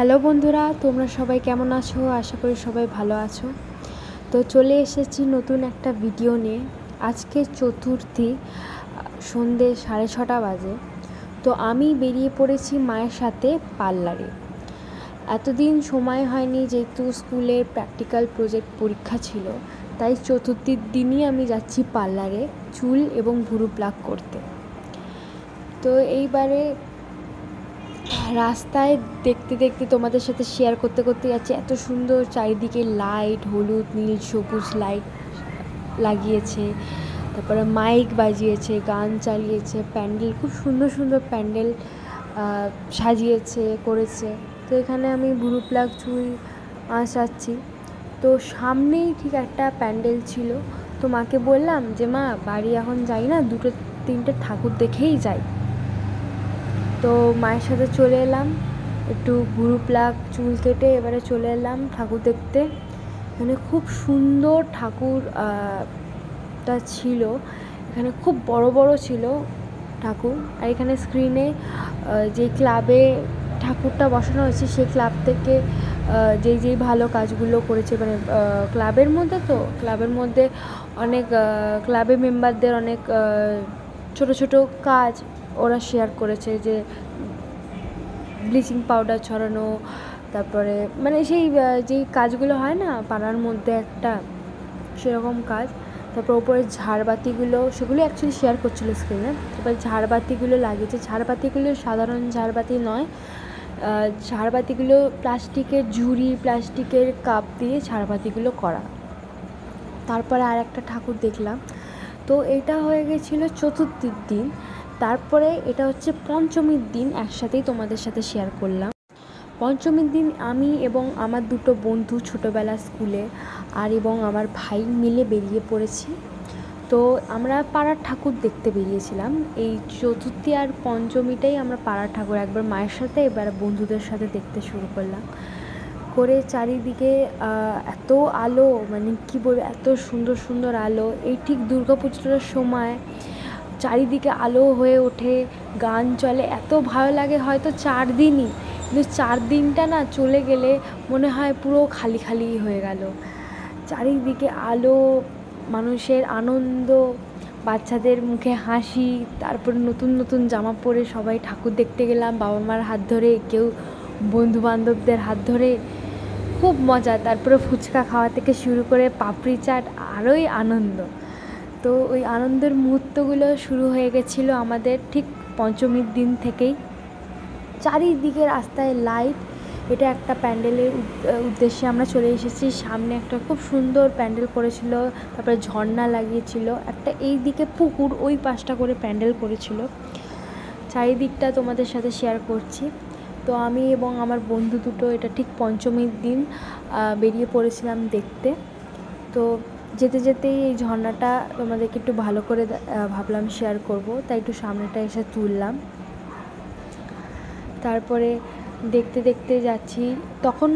Hello বন্ধুরা, তোমরা সবাই কেমন আছো? আশা করি সবাই ভালো আছো। তো চলে এসেছি নতুন একটা ভিডিও নিয়ে। আজকে চতুর্থী সন্ধে সাড়ে ছটা বাজে। তো আমি বেরিয়ে পড়েছি মায়ের সাথে পার্লারে। এতদিন সময় হয়নি, যেহেতু স্কুলের প্র্যাকটিক্যাল প্রজেক্ট পরীক্ষা ছিল। তাই চতুর্থীর দিনই আমি যাচ্ছি পার্লারে চুল এবং ভুরু প্লাক করতে। তো এইবারে রাস্তায় দেখতে দেখতে তোমাদের সাথে শেয়ার করতে করতে যাচ্ছি, এত সুন্দর চারিদিকে লাইট হলুদ, নীল, সবুজ লাইট লাগিয়েছে। তারপরে মাইক বাজিয়েছে, গান চালিয়েছে, প্যান্ডেল, খুব সুন্দর সুন্দর প্যান্ডেল সাজিয়েছে, করেছে। তো এখানে আমি ভুরু প্লাগ চুল আসাচ্ছি তো সামনেই ঠিক একটা প্যান্ডেল ছিল। তো মাকে বললাম যে, মা, বাড়ি এখন যাই না, দুটো তিনটে ঠাকুর দেখেই যাই। তো মায়ের সাথে চলে এলাম। একটু ভুরু প্লাগ চুল কেটে এবারে চলে এলাম ঠাকুর দেখতে। এখানে খুব সুন্দর ঠাকুর টা ছিল। এখানে খুব বড় বড় ছিল ঠাকুর। আর এখানে স্ক্রিনে যে ক্লাবে ঠাকুরটা বসানো হয়েছে সেই ক্লাব থেকে যেই যেই ভালো কাজগুলো করেছে মানে ক্লাবের মধ্যে তো ক্লাবের মধ্যে অনেক ক্লাবে মেম্বারদের অনেক ছোট ছোট কাজ ওরা শেয়ার করেছে যে ব্লিচিং পাউডার ছড়ানো, তারপরে মানে সেই যেই কাজগুলো হয় না, পাড়ার মধ্যে একটা সেরকম কাজ, তারপর ওপরে ঝাড়বাতিগুলো, সেগুলো অ্যাকচুয়ালি শেয়ার করছিল স্ক্রিনে তারপর ঝাড়বাতিগুলো লাগিয়েছে। ঝাড়বাতিগুলো সাধারণ ঝাড়বাতি নয় ঝাড়বাতিগুলো প্লাস্টিকের ঝুড়ি, প্লাস্টিকের কাপ দিয়ে ঝাড়বাতিগুলো করা। তারপরে আর একটা ঠাকুর দেখলাম। তো এটা হয়ে গেছিল চতুর্থীর দিন। তারপরে এটা হচ্ছে পঞ্চমীর দিন একসাথেই তোমাদের সাথে শেয়ার করলাম। পঞ্চমীর দিন আমি এবং আমার দুটো বন্ধু ছোটোবেলা স্কুলে আর এবং আমার ভাই মিলে বেরিয়ে পড়েছি। তো আমরা পাড়ার ঠাকুর দেখতে বেরিয়েছিলাম। এই চতুর্থী আর পঞ্চমীটাই আমরা পাড়ার ঠাকুর একবার মায়ের সাথে, এবার বন্ধুদের সাথে দেখতে শুরু করলাম। করে চারিদিকে এত আলো মানে কী বলব, এত সুন্দর সুন্দর আলো। এই ঠিক দুর্গা পুজোর সময় চারিদিকে আলো হয়ে ওঠে, গান চলে, এত ভালো লাগে হয়তো চার দিনই। কিন্তু চার দিনটা না চলে গেলে মনে হয় পুরো খালি খালি হয়ে গেল। চারিদিকে আলো, মানুষের আনন্দ, বাচ্চাদের মুখে হাসি, তারপর নতুন নতুন জামা পরে সবাই ঠাকুর দেখতে গেলাম, বাবা মার হাত ধরে, কেউ বন্ধু বান্ধবদের হাত ধরে। খুব মজা, তারপরে ফুচকা খাওয়া থেকে শুরু করে পাপড়ি চাট, আরোই আনন্দ। তো ওই আনন্দের মুহূর্তগুলো শুরু হয়ে গেছিল আমাদের ঠিক পঞ্চমীর দিন থেকেই। চারিদিকে রাস্তায় লাইট এটা একটা প্যান্ডেলের উদ্দেশ্যে আমরা চলে এসেছি। সামনে একটা খুব সুন্দর প্যান্ডেল করেছিল তারপরে ঝর্ণা লাগিয়েছিল, একটা এই দিকে পুকুর, ওই পাশটা করে প্যান্ডেল করেছিল চারিদিকটা তোমাদের সাথে শেয়ার করছি। তো আমি এবং আমার বন্ধু দুটো এটা ঠিক পঞ্চমীর দিন বেরিয়ে পড়েছিলাম দেখতে। তো যেতে যেতেই এই ঝর্ণাটা তোমাদেরকে একটু ভালো করে ভাবলাম শেয়ার করব, তাই একটু সামনেটা এসে তুললাম। তারপরে দেখতে দেখতে যাচ্ছি, তখন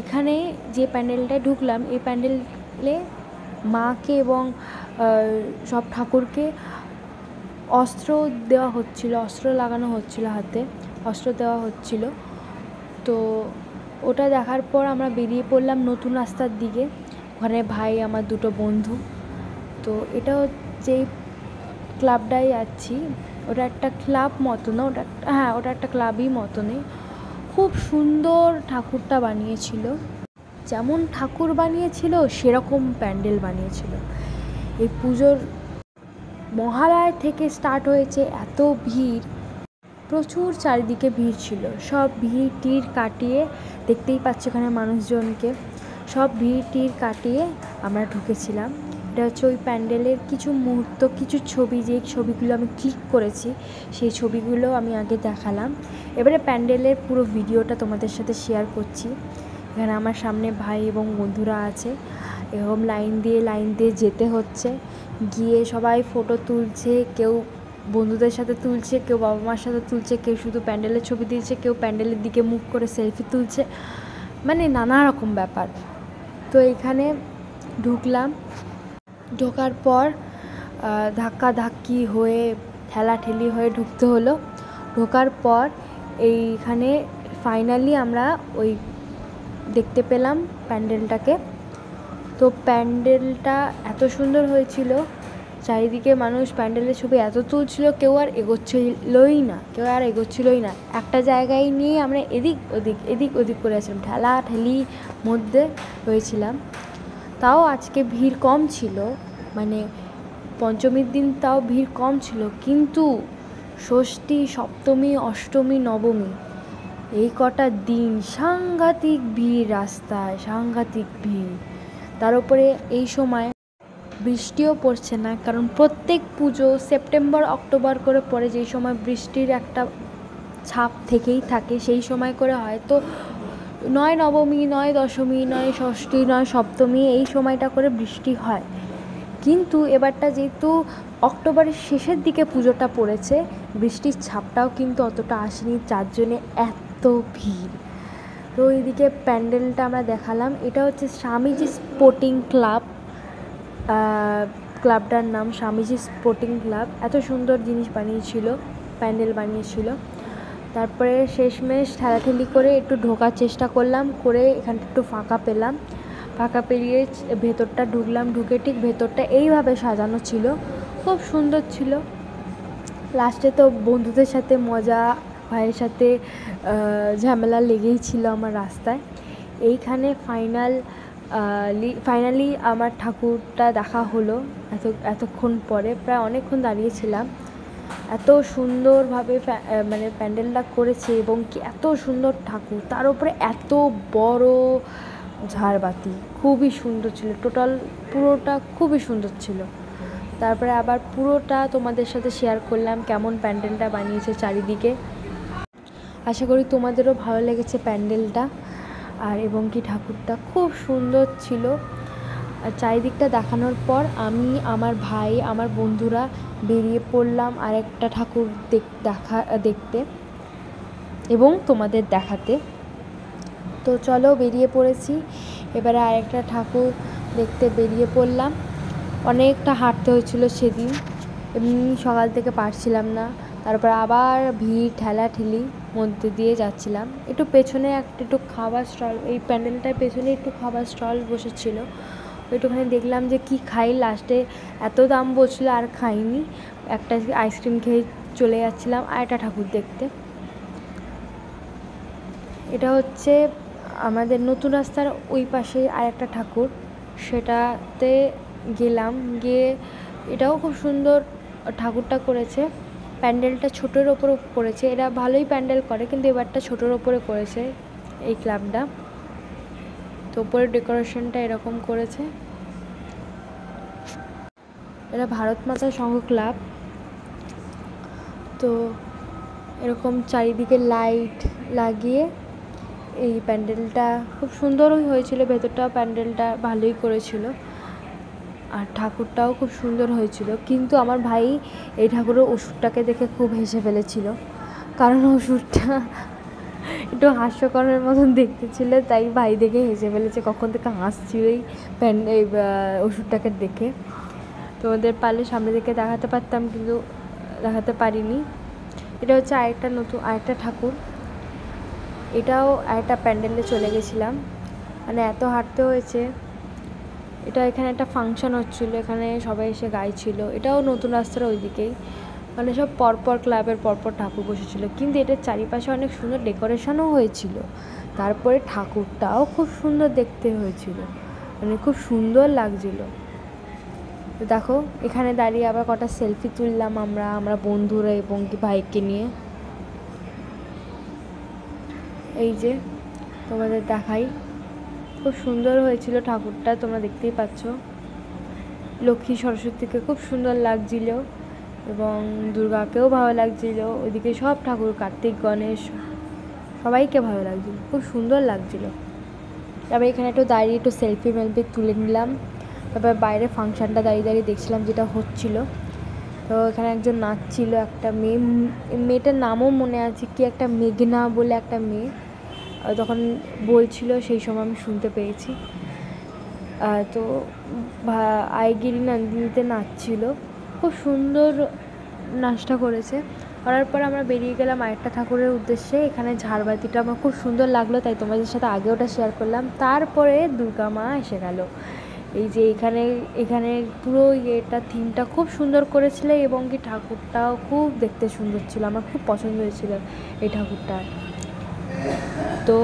এখানে যে প্যান্ডেলটায় ঢুকলাম, এই প্যান্ডেলে মাকে এবং সব ঠাকুরকে অস্ত্র দেওয়া হচ্ছিল, অস্ত্র লাগানো হচ্ছিল হাতে, অস্ত্র দেওয়া হচ্ছিল। তো ওটা দেখার পর আমরা বেরিয়ে পড়লাম নতুন রাস্তার দিকে। ওখানে ভাই আমার দুটো বন্ধু। তো এটা যেই ক্লাবটায় যাচ্ছি, ওটা একটা ক্লাব মতো না ওটা হ্যাঁ ওটা একটা ক্লাবই মতনই। খুব সুন্দর ঠাকুরটা বানিয়েছিল। যেমন ঠাকুর বানিয়েছিল, সেরকম প্যান্ডেল বানিয়েছিল। এই পুজোর মহালয় থেকে স্টার্ট হয়েছে এত ভিড়, প্রচুর চারিদিকে ভিড় ছিল। সব ভিড় টির কাটিয়ে দেখতেই পাচ্ছি ওখানে মানুষজনকে। সব ভিড় কাটিয়ে আমরা ঢুকেছিলাম। এটা হচ্ছে ওই প্যান্ডেলের কিছু মুহূর্ত, কিছু ছবি, যে ছবিগুলো আমি ক্লিক করেছি, সেই ছবিগুলো আমি আগে দেখালাম। এবারে প্যান্ডেলের পুরো ভিডিওটা তোমাদের সাথে শেয়ার করছি। এখানে আমার সামনে ভাই এবং বন্ধুরা আছে। এরকম লাইন দিয়ে লাইন দিয়ে যেতে হচ্ছে। গিয়ে সবাই ফটো তুলছে, কেউ বন্ধুদের সাথে তুলছে, কেউ বাবা মার সাথে তুলছে, কেউ শুধু প্যান্ডেলের ছবি দিয়েছে, কেউ প্যান্ডেলের দিকে মুখ করে সেলফি তুলছে। মানে নানা রকম ব্যাপার। তো এখানে ঢুকলাম। ঢোকার পর ধাক্কা ধাক্কি হয়ে ঠেলা ঠেলি হয়ে ঢুকতে হলো। ঢোকার পর এইখানে ফাইনালি আমরা ওই দেখতে পেলাম প্যান্ডেলটাকে। তো প্যান্ডেলটা এত সুন্দর হয়েছিল চারিদিকে মানুষ প্যান্ডেলের ছবি এত তুলছিল, কেউ আর এগোচ্ছিলই না, কেউ আর এগোচ্ছিলই না। একটা জায়গায় নিয়ে আমরা এদিক ওদিক এদিক ওদিক করে আছিলাম ঠেলা ঠেলি মধ্যে রয়েছিলাম। তাও আজকে ভিড় কম ছিল মানে পঞ্চমীর দিন তাও ভিড় কম ছিল, কিন্তু ষষ্ঠী, সপ্তমী, অষ্টমী, নবমী, এই কটা দিন সাংঘাতিক ভিড় রাস্তায়, সাংঘাতিক ভিড়। তার উপরে এই সময় বৃষ্টিও পড়ছে না, কারণ প্রত্যেক পুজো সেপ্টেম্বর, অক্টোবর করে পরে যেই সময় বৃষ্টির একটা ছাপ থেকেই থাকে, সেই সময় করে হয়তো নয় নবমী, নয় দশমী, নয় ষষ্ঠী, নয় সপ্তমী এই সময়টা করে বৃষ্টি হয়। কিন্তু এবারটা যেহেতু অক্টোবরের শেষের দিকে পুজোটা পড়েছে, বৃষ্টির ছাপটাও কিন্তু অতটা আসেনি, যার জন্যে এত ভিড়। তো এইদিকে প্যান্ডেলটা আমরা দেখালাম, এটা হচ্ছে স্বামীজি স্পোর্টিং ক্লাব। ক্লাবটার নাম স্বামীজি স্পোর্টিং ক্লাব। এত সুন্দর জিনিস বানিয়েছিল, প্যান্ডেল বানিয়েছিল। তারপরে শেষমেশ ঠেলাঠেলি করে একটু ঢোকার চেষ্টা করলাম, করে এখানটা একটু ফাঁকা পেলাম। ফাঁকা পেরিয়ে ভেতরটা ঢুকলাম, ঢুকে ঠিক ভেতরটা এইভাবে সাজানো ছিল। খুব সুন্দর ছিল। লাস্টে তো বন্ধুদের সাথে মজা, ভাইয়ের সাথে ঝামেলা লেগেই ছিল আমার রাস্তায়। এইখানে ফাইনাল ফাইনালি আমার ঠাকুরটা দেখা হলো এত এতক্ষণ পরে, প্রায় অনেকক্ষণ দাঁড়িয়েছিলাম। এত সুন্দরভাবে মানে প্যান্ডেলটা করেছে এবং কি এত সুন্দর ঠাকুর। তার উপরে এত বড় ঝাড়বাতি, খুবই সুন্দর ছিল। টোটাল পুরোটা খুবই সুন্দর ছিল। তারপরে আবার পুরোটা তোমাদের সাথে শেয়ার করলাম কেমন প্যান্ডেলটা বানিয়েছে চারিদিকে। আশা করি তোমাদেরও ভালো লেগেছে প্যান্ডেলটা। আর এবং কি ঠাকুরটা খুব সুন্দর ছিল। আর চারিদিকটা দেখানোর পর আমি, আমার ভাই, আমার বন্ধুরা বেরিয়ে পড়লাম আরেকটা ঠাকুর দেখা দেখতে এবং তোমাদের দেখাতে। তো চলো বেরিয়ে পড়েছি। এবারে আরেকটা ঠাকুর দেখতে বেরিয়ে পড়লাম। অনেকটা হাঁটতে হয়েছিল সেদিন। এমনি সকাল থেকে পারছিলাম না। তারপর আবার ভিড়, ঠেলাঠেলি। মধ্যে দিয়ে যাচ্ছিলাম। একটু পেছনে একটা একটু খাবার স্টল, এই প্যান্ডেলটার পেছনে একটু খাবার স্টল বসেছিল। একটুখানি দেখলাম যে কি খাই, লাস্টে এত দাম বলছিলো আর খাইনি। একটা আইসক্রিম খেয়ে চলে যাচ্ছিলাম আর একটা ঠাকুর দেখতে। এটা হচ্ছে আমাদের নতুন রাস্তার ওই পাশে আর একটা ঠাকুর। সেটাতে গেলাম, গিয়ে এটাও খুব সুন্দর ঠাকুরটা করেছে। প্যান্ডেলটা ছোটোর ওপর করেছে। এরা ভালোই প্যান্ডেল করে, কিন্তু এবারটা ছোটোর ওপরে করেছে এই ক্লাবটা। তো ওপরে ডেকোরেশনটা এরকম করেছে। এরা ভারত মাতা সংঘ ক্লাব। তো এরকম চারিদিকে লাইট লাগিয়ে এই প্যান্ডেলটা খুব সুন্দরই হয়েছিল। ভেতরটাও প্যান্ডেলটা ভালোই করেছিল। আর ঠাকুরটাও খুব সুন্দর হয়েছিল। কিন্তু আমার ভাই এই ঠাকুরের ওষুধটাকে দেখে খুব হেসে ফেলেছিল। কারণ ওষুধটা একটু হাস্যকরের মতন দেখতে ছিল, তাই ভাই দেখে হেসে ফেলেছে। কখন থেকে হাসছিল এই প্যান এই ওষুধটাকে দেখে। তোমাদের পারলে সামনে থেকে দেখাতে পারতাম, কিন্তু দেখাতে পারিনি। এটা হচ্ছে আরেকটা নতুন, আরেকটা ঠাকুর। এটাও আরেকটা প্যান্ডেলে চলে গেছিলাম। মানে এত হাঁটতে হয়েছে। এটা এখানে একটা ফাংশন হচ্ছিল, এখানে সবাই এসে গাইছিল। এটাও নতুন রাস্তার ওইদিকেই মানে সব পরপর ক্লাবের পরপর ঠাকুর বসেছিল। কিন্তু এটার চারিপাশে অনেক সুন্দর ডেকোরেশনও হয়েছিল। তারপরে ঠাকুরটাও খুব সুন্দর দেখতে হয়েছিল। মানে খুব সুন্দর লাগছিল। দেখো, এখানে দাঁড়িয়ে আবার কটা সেলফি তুললাম আমরা আমরা বন্ধুরা এবং কি ভাইকে নিয়ে। এই যে তোমাদের দেখাই। খুব সুন্দর হয়েছিল ঠাকুরটা, তোমরা দেখতেই পাচ্ছ। লক্ষ্মী সরস্বতীকে খুব সুন্দর লাগছিল এবং দুর্গাকেও ভালো লাগছিল। ওইদিকে সব ঠাকুর, কার্তিক, গণেশ, সবাইকে ভালো লাগছিল, খুব সুন্দর লাগছিল। তারপরে এখানে একটু দাঁড়িয়ে একটু সেলফি মেলফি তুলে নিলাম। তারপর বাইরে ফাংশানটা দাঁড়িয়ে দাঁড়িয়ে দেখছিলাম যেটা হচ্ছিল। তো এখানে একজন নাচছিল, একটা মেয়ে, মেয়েটার নামও মনে আছে, কি একটা মেঘনা বলে একটা মেয়ে। তখন বলছিল সেই সময় আমি শুনতে পেয়েছি। তো আইগিরি নন্দিনীতে নাচছিল খুব সুন্দর নাচটা করেছে। করার পর আমরা বেরিয়ে গেলাম আরেকটা ঠাকুরের উদ্দেশ্যে। এখানে ঝাড়বাতিটা আমার খুব সুন্দর লাগল, তাই তোমাদের সাথে আগে ওটা শেয়ার করলাম। তারপরে দুর্গা মা এসে গেল। এই যে এখানে এখানে পুরো ইয়েটা থিমটা খুব সুন্দর করেছিল এবং কি ঠাকুরটাও খুব দেখতে সুন্দর ছিল। আমার খুব পছন্দ হয়েছিল এই ঠাকুরটা তো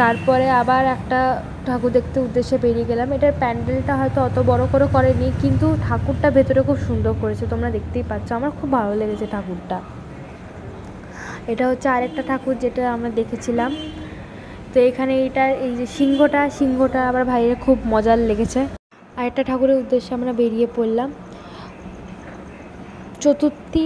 তারপরে আবার একটা ঠাকুর দেখতে উদ্দেশ্যে বেরিয়ে গেলাম। এটার প্যান্ডেলটা হয়তো অত বড় করে করেনি, কিন্তু ঠাকুরটা ভেতরে খুব সুন্দর করেছে, তোমরা দেখতেই পাচ্ছ। আমার খুব ভালো লেগেছে ঠাকুরটা। এটা হচ্ছে আরেকটা ঠাকুর যেটা আমরা দেখেছিলাম। তো এখানে এটার এই যে সিংহটা সিংহটা আবার ভাইয়ের খুব মজার লেগেছে। আরেকটা ঠাকুরের উদ্দেশ্যে আমরা বেরিয়ে পড়লাম। চতুর্থী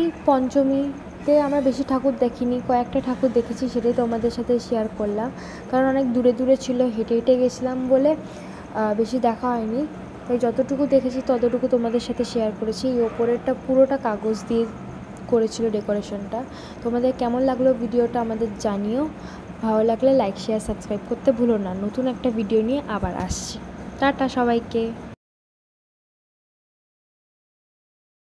পঞ্চমীতে আমরা বেশি ঠাকুর দেখিনি, কয়েকটা ঠাকুর দেখেছি সেটাই তোমাদের সাথে শেয়ার করলাম। কারণ অনেক দূরে দূরে ছিল, হেঁটে হেঁটে গেছিলাম বলে বেশি দেখা হয়নি। তাই যতটুকু দেখেছি ততটুকু তোমাদের সাথে শেয়ার করেছি। এই ওপরেরটা পুরোটা কাগজ দিয়ে করেছিল ডেকোরেশনটা তোমাদের কেমন লাগল ভিডিওটা আমাদের জানিও। ভালো লাগলে লাইক শেয়ার সাবস্ক্রাইব করতে ভুলো না। নতুন একটা ভিডিও নিয়ে আবার আসছি। টাটা সবাইকে।